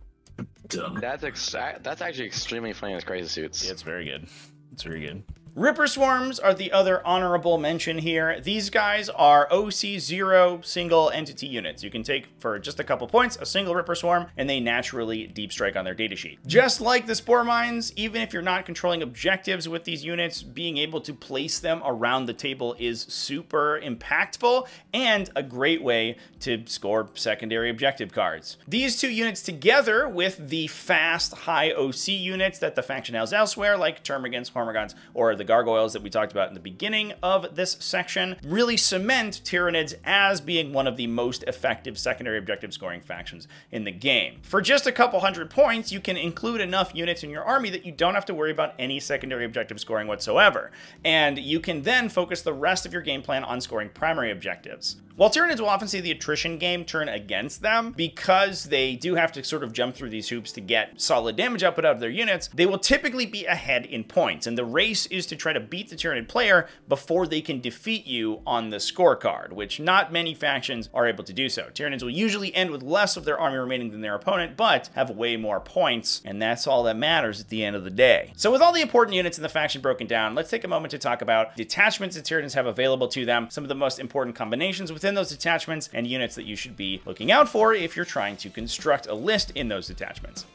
dumb. That's ex- that's actually extremely funny as crazy suits. Yeah, it's very good. It's very good. Ripper Swarms are the other honorable mention here. These guys are OC0 single entity units. You can take for just a couple points a single Ripper Swarm, and they naturally deep strike on their datasheet. Just like the Spore Mines, even if you're not controlling objectives with these units, being able to place them around the table is super impactful and a great way to score secondary objective cards. These two units together with the fast high OC units that the faction has elsewhere, like Termagants, Hormagaunts, or the gargoyles that we talked about in the beginning of this section really cement Tyranids as being one of the most effective secondary objective scoring factions in the game. For just a couple hundred points, you can include enough units in your army that you don't have to worry about any secondary objective scoring whatsoever. And you can then focus the rest of your game plan on scoring primary objectives. While Tyranids will often see the attrition game turn against them because they do have to sort of jump through these hoops to get solid damage output out of their units, they will typically be ahead in points. And the race is to try to beat the Tyranid player before they can defeat you on the scorecard, which not many factions are able to do so. Tyranids will usually end with less of their army remaining than their opponent, but have way more points, and that's all that matters at the end of the day. So with all the important units in the faction broken down, let's take a moment to talk about detachments that Tyranids have available to them, some of the most important combinations within those detachments, and units that you should be looking out for if you're trying to construct a list in those detachments.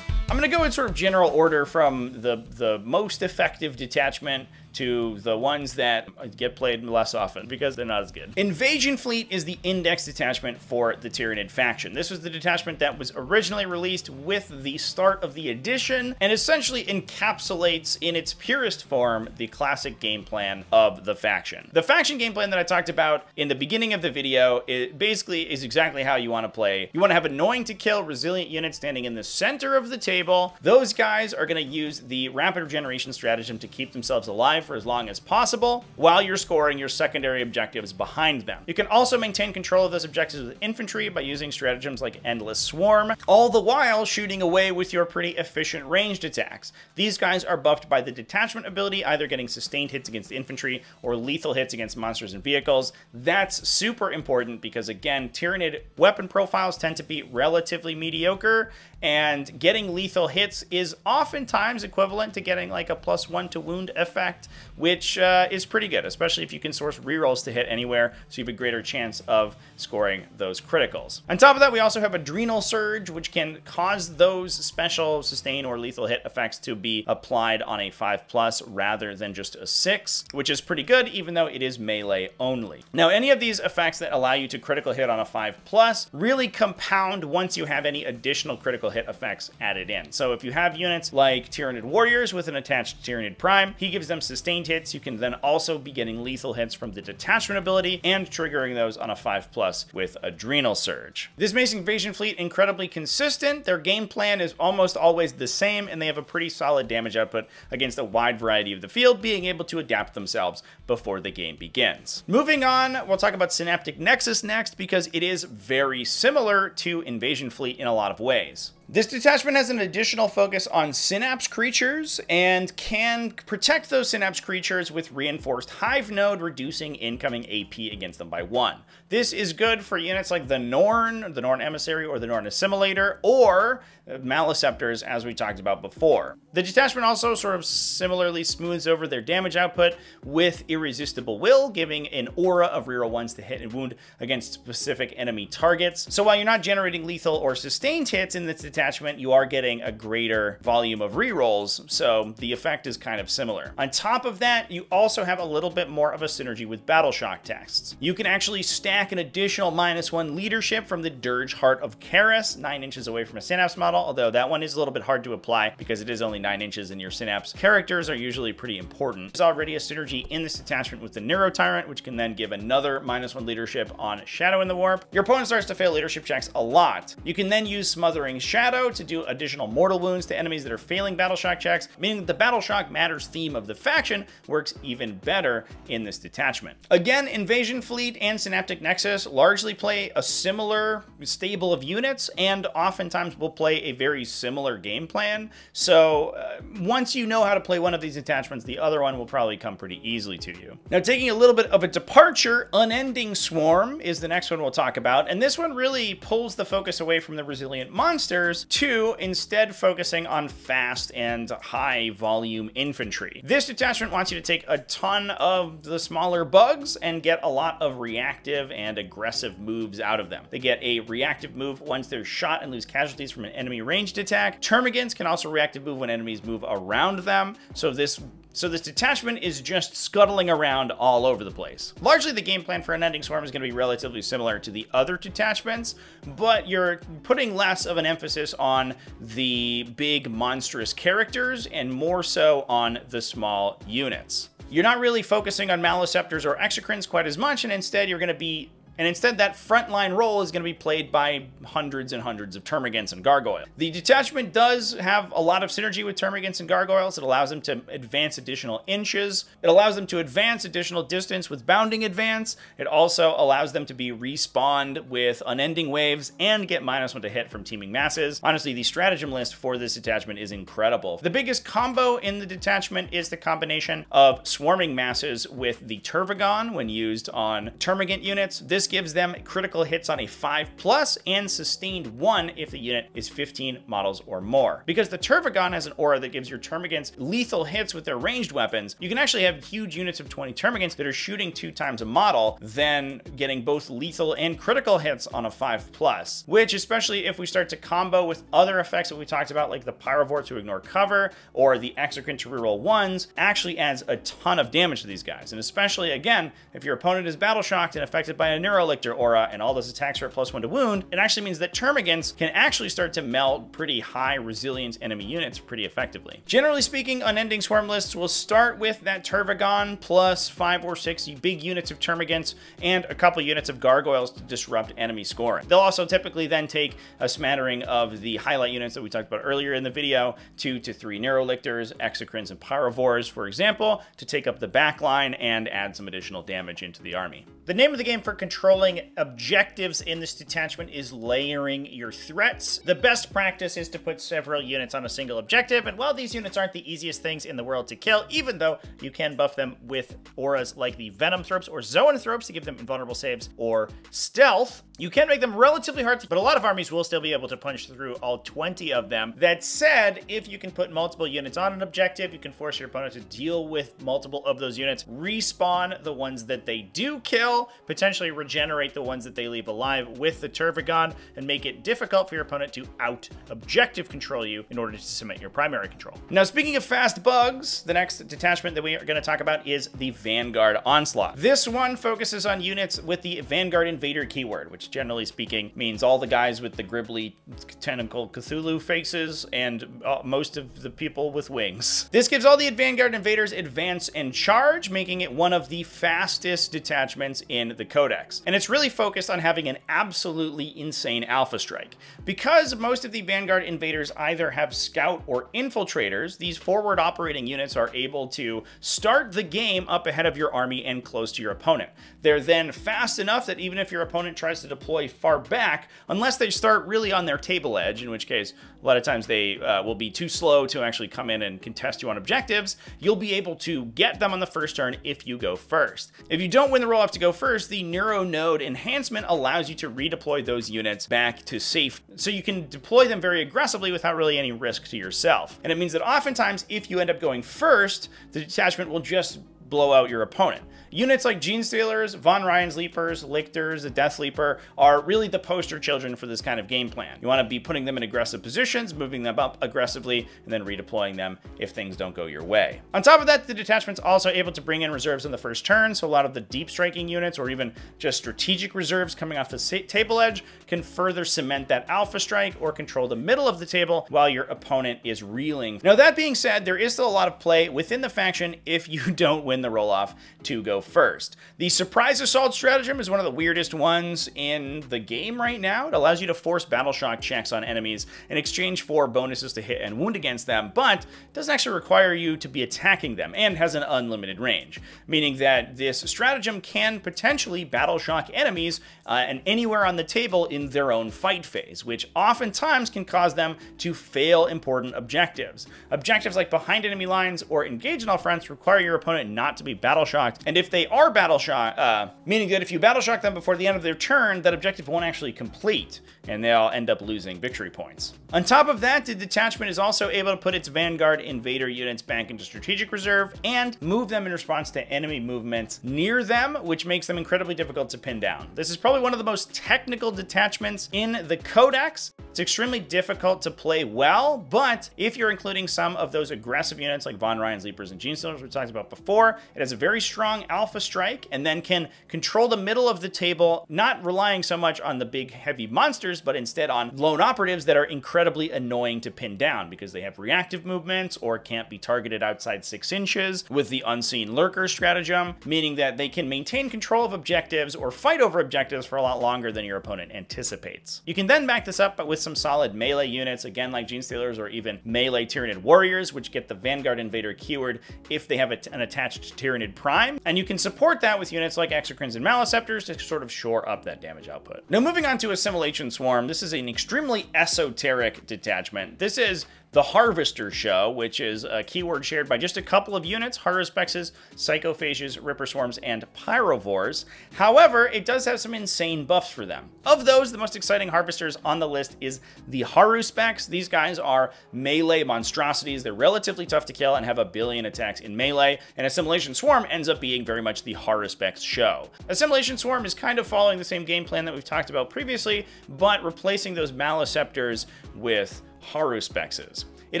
I'm going to go in sort of general order from the, the most effective detachment to the ones that get played less often because they're not as good. Invasion Fleet is the index detachment for the Tyranid faction. This was the detachment that was originally released with the start of the edition and essentially encapsulates in its purest form the classic game plan of the faction. The faction game plan that I talked about in the beginning of the video it basically is exactly how you want to play. You want to have annoying to kill resilient units standing in the center of the table. Those guys are going to use the rapid regeneration stratagem to keep themselves alive for as long as possible while you're scoring your secondary objectives behind them. You can also maintain control of those objectives with infantry by using stratagems like Endless Swarm, all the while shooting away with your pretty efficient ranged attacks. These guys are buffed by the detachment ability, either getting sustained hits against infantry or lethal hits against monsters and vehicles. That's super important because, again, Tyranid weapon profiles tend to be relatively mediocre, and getting lethal hits is oftentimes equivalent to getting like a plus one to wound effect which uh, is pretty good, especially if you can source rerolls to hit anywhere, so you have a greater chance of scoring those criticals. On top of that, we also have Adrenal Surge, which can cause those special sustain or lethal hit effects to be applied on a 5 plus rather than just a 6, which is pretty good, even though it is melee only. Now, any of these effects that allow you to critical hit on a 5 plus really compound once you have any additional critical hit effects added in. So if you have units like Tyranid Warriors with an attached Tyranid Prime, he gives them sustained hits. You can then also be getting lethal hits from the detachment ability and triggering those on a 5 plus with Adrenal Surge. This Mace Invasion fleet incredibly consistent. Their game plan is almost always the same, and they have a pretty solid damage output against a wide variety of the field, being able to adapt themselves before the game begins. Moving on, we'll talk about Synaptic Nexus next because it is very similar to Invasion Fleet in a lot of ways. This detachment has an additional focus on synapse creatures and can protect those synapse creatures with reinforced hive node, reducing incoming AP against them by one. This is good for units like the Norn, the Norn Emissary, or the Norn Assimilator, or Maleceptors, as we talked about before. The detachment also sort of similarly smooths over their damage output with Irresistible Will, giving an aura of reroll ones to hit and wound against specific enemy targets. So while you're not generating lethal or sustained hits in this detachment, you are getting a greater volume of rerolls, so the effect is kind of similar. On top of that, you also have a little bit more of a synergy with Battle Shock texts. You can actually stack an additional minus one leadership from the Dirge Heart of Kharis, nine inches away from a Synapse model, although that one is a little bit hard to apply because it is only 9 inches and your Synapse characters are usually pretty important. There's already a synergy in this attachment with the Neuro Tyrant, which can then give another minus 1 leadership on Shadow in the Warp. Your opponent starts to fail leadership checks a lot. You can then use Smothering Shadow to do additional mortal wounds to enemies that are failing Battle Shock checks, meaning that the Battle Shock Matters theme of the faction works even better in this detachment. Again, Invasion Fleet and Synaptic largely play a similar stable of units and oftentimes will play a very similar game plan. So uh, once you know how to play one of these attachments, the other one will probably come pretty easily to you. Now, taking a little bit of a departure, Unending Swarm is the next one we'll talk about. And this one really pulls the focus away from the resilient monsters to instead focusing on fast and high volume infantry. This detachment wants you to take a ton of the smaller bugs and get a lot of reactive and aggressive moves out of them. They get a reactive move once they're shot and lose casualties from an enemy ranged attack. Termagants can also reactive move when enemies move around them. So this so this detachment is just scuttling around all over the place. Largely the game plan for Unending Swarm is going to be relatively similar to the other detachments, but you're putting less of an emphasis on the big monstrous characters and more so on the small units. You're not really focusing on Maleceptors or Exocrines quite as much, and instead you're going to be and instead that frontline role is going to be played by hundreds and hundreds of Termagants and Gargoyles. The detachment does have a lot of synergy with Termagants and Gargoyles. It allows them to advance additional inches. It allows them to advance additional distance with Bounding Advance. It also allows them to be respawned with Unending Waves and get minus one to hit from Teeming Masses. Honestly, the stratagem list for this detachment is incredible. The biggest combo in the detachment is the combination of Swarming Masses with the Tervigon when used on Termagant units. This this gives them critical hits on a 5 plus and sustained 1 if the unit is 15 models or more. Because the Tervigon has an aura that gives your Termagants lethal hits with their ranged weapons, you can actually have huge units of 20 Termagants that are shooting two times a model, then getting both lethal and critical hits on a 5 plus, which especially if we start to combo with other effects that we talked about, like the Pyrovore to ignore cover or the Exocrine to reroll ones, actually adds a ton of damage to these guys. And especially, again, if your opponent is battle shocked and affected by a Neurolictor aura and all those attacks are at plus one to wound, it actually means that Termagants can actually start to melt pretty high resilience enemy units pretty effectively. Generally speaking, Unending Swarm lists will start with that Tervigon plus five or six big units of Termagants and a couple units of Gargoyles to disrupt enemy scoring. They'll also typically then take a smattering of the highlight units that we talked about earlier in the video, two to three Neurolictors, Exocrines, and Pyrovores, for example, to take up the backline and add some additional damage into the army. The name of the game for controlling objectives in this detachment is layering your threats. The best practice is to put several units on a single objective, and while these units aren't the easiest things in the world to kill, even though you can buff them with auras like the Venomthropes or Zoanthropes to give them invulnerable saves or stealth, you can make them relatively hard, to, but a lot of armies will still be able to punch through all 20 of them. That said, if you can put multiple units on an objective, you can force your opponent to deal with multiple of those units, respawn the ones that they do kill, potentially regenerate the ones that they leave alive with the Tervigon, and make it difficult for your opponent to out objective control you in order to cement your primary control. Now, speaking of fast bugs, the next detachment that we are going to talk about is the Vanguard Onslaught. This one focuses on units with the Vanguard Invader keyword, which generally speaking means all the guys with the gribbly tentacle Cthulhu faces and uh, most of the people with wings. This gives all the Vanguard Invaders advance and charge, making it one of the fastest detachments in the Codex. And it's really focused on having an absolutely insane Alpha Strike. Because most of the Vanguard Invaders either have Scout or Infiltrators, these forward operating units are able to start the game up ahead of your army and close to your opponent. They're then fast enough that even if your opponent tries to deploy far back, unless they start really on their table edge, in which case a lot of times they uh, will be too slow to actually come in and contest you on objectives, you'll be able to get them on the first turn if you go first. If you don't win the roll off to go first, the Neuro Node enhancement allows you to redeploy those units back to safe, so you can deploy them very aggressively without really any risk to yourself. And it means that oftentimes, if you end up going first, the detachment will just blow out your opponent. Units like Genestealers, Von Ryan's Leapers, Lictors, the Deathleaper are really the poster children for this kind of game plan. You want to be putting them in aggressive positions, moving them up aggressively, and then redeploying them if things don't go your way. On top of that, the detachment's also able to bring in reserves on the first turn, so a lot of the deep striking units or even just strategic reserves coming off the table edge can further cement that alpha strike or control the middle of the table while your opponent is reeling. Now that being said, there is still a lot of play within the faction if you (laughs) don't win the roll-off to go first. The surprise assault stratagem is one of the weirdest ones in the game right now. It allows you to force battle shock checks on enemies in exchange for bonuses to hit and wound against them, but doesn't actually require you to be attacking them and has an unlimited range, meaning that this stratagem can potentially battle shock enemies uh, and anywhere on the table in their own fight phase, which oftentimes can cause them to fail important objectives. Objectives like behind enemy lines or engage in all fronts require your opponent not to be battle shocked, and if they are battle shock, uh, meaning that if you battle shock them before the end of their turn, that objective won't actually complete, and they'll end up losing victory points. On top of that, the detachment is also able to put its Vanguard Invader units back into strategic reserve and move them in response to enemy movements near them, which makes them incredibly difficult to pin down. This is probably one of the most technical detachments in the Codex. It's extremely difficult to play well, but if you're including some of those aggressive units like Von Ryan's Leapers and Genestealers we talked about before, it has a very strong alpha strike and then can control the middle of the table, not relying so much on the big heavy monsters, but instead on lone operatives that are incredibly annoying to pin down because they have reactive movements or can't be targeted outside six inches with the unseen lurker stratagem, meaning that they can maintain control of objectives or fight over objectives for a lot longer than your opponent anticipates. You can then back this up but with some solid melee units, again like Genestealers or even melee Tyranid Warriors, which get the Vanguard Invader keyword if they have an attached Tyranid Prime, and you can support that with units like Exocrines and Maleceptors to sort of shore up that damage output. Now moving on to Assimilation Swarm, this is an extremely esoteric detachment. This is the Harvester Show, which is a keyword shared by just a couple of units, Haruspexes, Psychophages, Ripper Swarms, and Pyrovores. However, it does have some insane buffs for them. Of those, the most exciting Harvesters on the list is the Haruspex. These guys are melee monstrosities. They're relatively tough to kill and have a billion attacks in melee, and Assimilation Swarm ends up being very much the Haruspex show. Assimilation Swarm is kind of following the same game plan that we've talked about previously, but replacing those Maleceptors with Haruspexes. It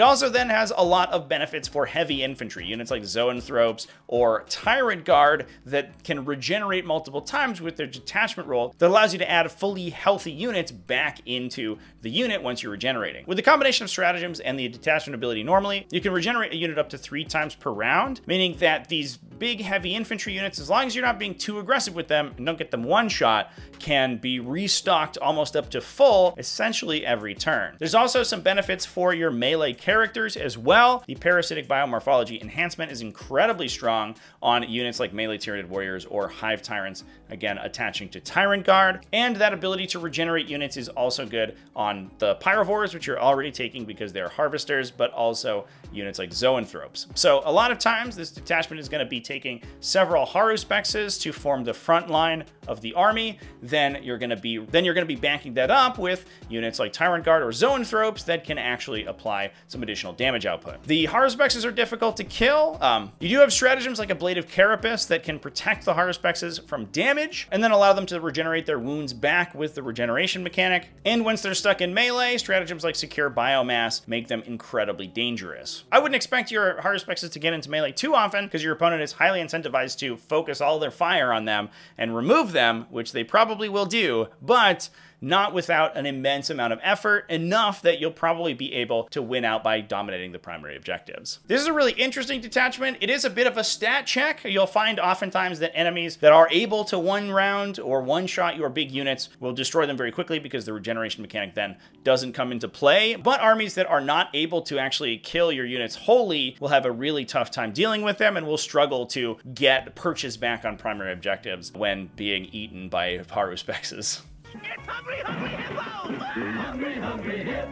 also then has a lot of benefits for heavy infantry, units like Zoanthropes or Tyrant Guard that can regenerate multiple times with their detachment roll that allows you to add fully healthy units back into the unit once you're regenerating. With the combination of stratagems and the detachment ability normally, you can regenerate a unit up to three times per round, meaning that these big heavy infantry units, as long as you're not being too aggressive with them and don't get them one shot, can be restocked almost up to full essentially every turn. There's also some benefits for your melee characters as well. The parasitic biomorphology enhancement is incredibly strong on units like melee Tyranid warriors or hive tyrants, again attaching to Tyrant Guard. And that ability to regenerate units is also good on the pyrovores, which you're already taking because they're harvesters, but also units like zoanthropes. So a lot of times this detachment is going to be taking several Haruspexes to form the front line of the army, then you're going to be then you're going to be backing that up with units like Tyrant Guard or Zoanthropes that can actually apply some additional damage output. The Haruspexes are difficult to kill. Um, you do have stratagems like Ablative Carapace that can protect the Haruspexes from damage and then allow them to regenerate their wounds back with the regeneration mechanic. And once they're stuck in melee, stratagems like Secure Biomass make them incredibly dangerous. I wouldn't expect your Haruspexes to get into melee too often because your opponent is highly incentivized to focus all their fire on them and remove them, which they probably will do, but not without an immense amount of effort, enough that you'll probably be able to win out by dominating the primary objectives. This is a really interesting detachment. It is a bit of a stat check. You'll find oftentimes that enemies that are able to one round or one shot your big units will destroy them very quickly because the regeneration mechanic then doesn't come into play. But armies that are not able to actually kill your units wholly will have a really tough time dealing with them and will struggle to get purchase back on primary objectives when being eaten by (laughs)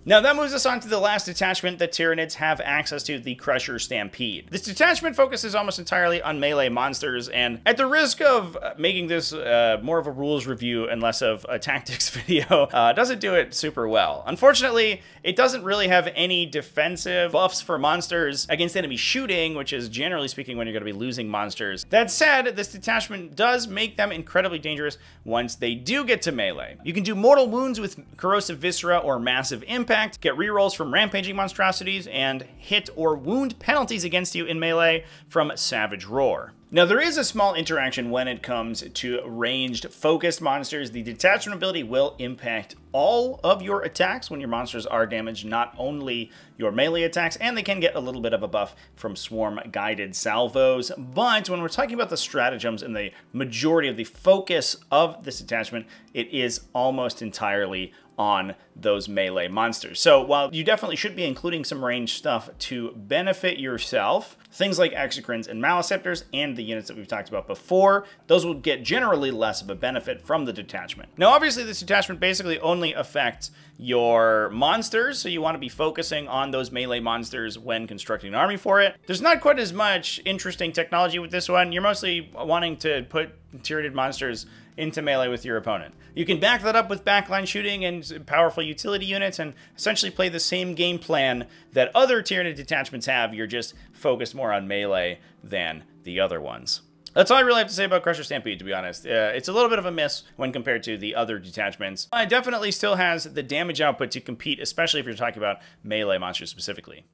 Now that moves us on to the last detachment that Tyranids have access to, the Crusher Stampede. This detachment focuses almost entirely on melee monsters, and at the risk of uh, making this uh, more of a rules review and less of a (laughs) tactics video, uh, doesn't do it super well. Unfortunately, it doesn't really have any defensive buffs for monsters against enemy shooting, which is generally speaking when you're going to be losing monsters. That said, this detachment does make them incredibly dangerous once they do get to melee. You can do mortal wounds with corrosive viscera or massive impact, get rerolls from rampaging monstrosities, and hit or wound penalties against you in melee from savage roar. Now, there is a small interaction when it comes to ranged focused monsters. The detachment ability will impact all of your attacks when your monsters are damaged, not only your melee attacks, and they can get a little bit of a buff from swarm guided salvos. But when we're talking about the stratagems and the majority of the focus of this attachment, it is almost entirely on those melee monsters. So while you definitely should be including some ranged stuff to benefit yourself, things like Exocrines and Maleceptors and the units that we've talked about before, those will get generally less of a benefit from the detachment. Now obviously this detachment basically only affects your monsters, so you want to be focusing on those melee monsters when constructing an army for it. There's not quite as much interesting technology with this one. You're mostly wanting to put Tyranid monsters into melee with your opponent. You can back that up with backline shooting and powerful utility units and essentially play the same game plan that other Tyranid detachments have. You're just focused more on melee than the other ones. That's all I really have to say about Crusher Stampede, to be honest. Uh, it's a little bit of a miss when compared to the other detachments. It definitely still has the damage output to compete, especially if you're talking about melee monsters specifically.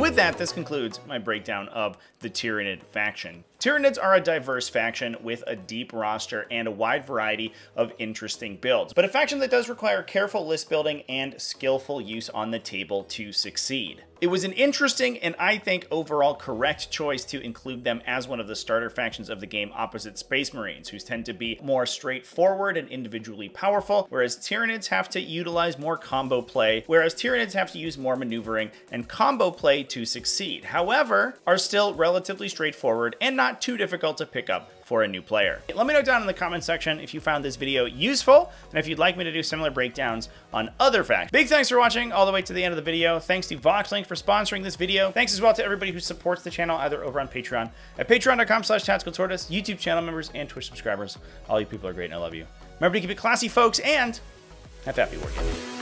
And with that, this concludes my breakdown of the Tyranid faction. Tyranids are a diverse faction with a deep roster and a wide variety of interesting builds, but a faction that does require careful list building and skillful use on the table to succeed. It was an interesting and I think overall correct choice to include them as one of the starter factions of the game opposite Space Marines, who tend to be more straightforward and individually powerful, whereas Tyranids have to utilize more combo play, whereas Tyranids have to use more maneuvering and combo play to succeed. However, are still relatively straightforward and not too difficult to pick up for a new player. Let me know down in the comment section if you found this video useful and if you'd like me to do similar breakdowns on other facts. Big thanks for watching all the way to the end of the video. Thanks to VoxLink for sponsoring this video. Thanks as well to everybody who supports the channel either over on Patreon at patreon.com slash tacticaltortoise, YouTube channel members, and Twitch subscribers. All you people are great and I love you. Remember to keep it classy, folks, and have happy wargaming.